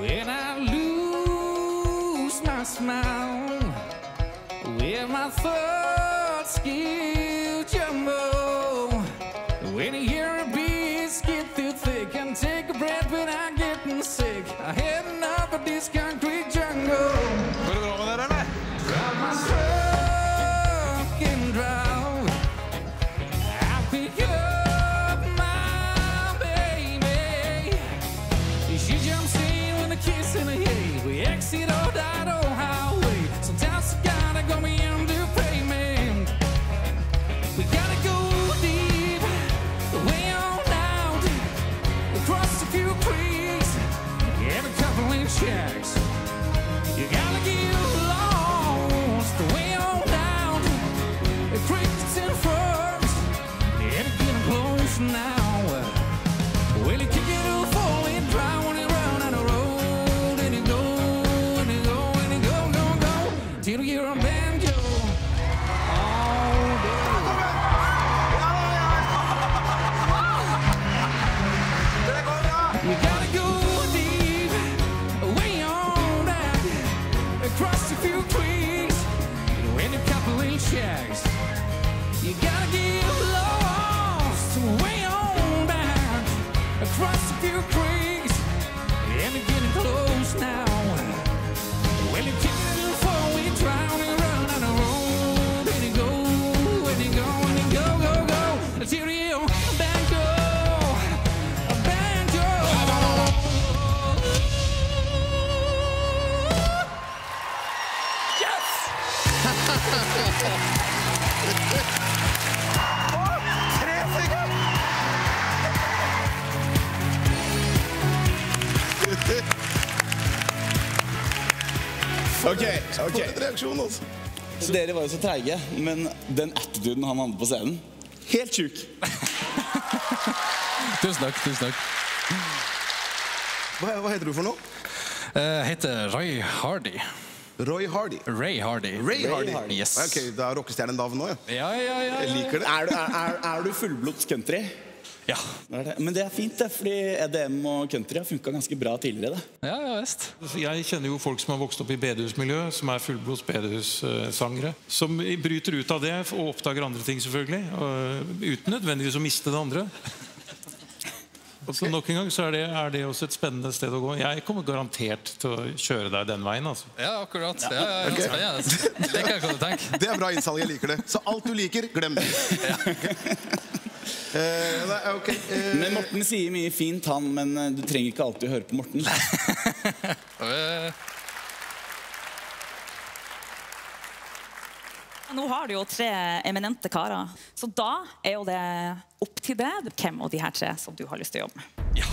When I lose my smile, when my thoughts get jumbo, when you hear a beast get through thick and take a breath, when I'm getting sick. I had enough of this concrete jungle. Drown myself in drought. I pick up. She jumps in kiss and a hey. We exit old Idaho highway. Sometimes you gotta go beyond the payment. We gotta go deep, the way on out, across a few creeks, a couple of checks. You gotta get lost, way on down, the creeks and and it's getting close now. Yeah. Ok, ok. Reaksjon, altså. Så dere var jo så treige, men den attituden han hadde på scenen Helt sjuk. Tusen takk. tusen takk. Hva, hva heter du for noe? Jeg heter Roy Hardy. Roy Hardy. Ray Hardy. Ray Hardy. Yes. Ok, Da er rockestjernen navn òg, ja. Ja, ja, ja. Jeg liker det. Er du, er, er, du fullblods country? Ja, Det det. Men det er fint, det, fordi EDM og country har funka ganske bra tidligere. det. ja, ja vest. Jeg kjenner jo folk som har vokst opp i bedehusmiljø, som er fullblods bedehussangere. Som bryter ut av det og oppdager andre ting, selvfølgelig. Uten nødvendigvis å miste det andre. Så nok en gang så er det, er det også et spennende sted å gå. Jeg kommer garantert til å kjøre deg den veien. altså. Ja, akkurat. Ja, ja, ja, Spennende. kan jeg du. Det er bra innsalg, jeg liker det. Så alt du liker, glem det. Eh, nei, okay. uh, Men Morten sier mye fint, han, men eh, du trenger ikke alltid å høre på Morten. Nå har du jo tre eminente karer, så da er jo det opp til deg hvem av de her tre som du har lyst til å jobbe med. Ja,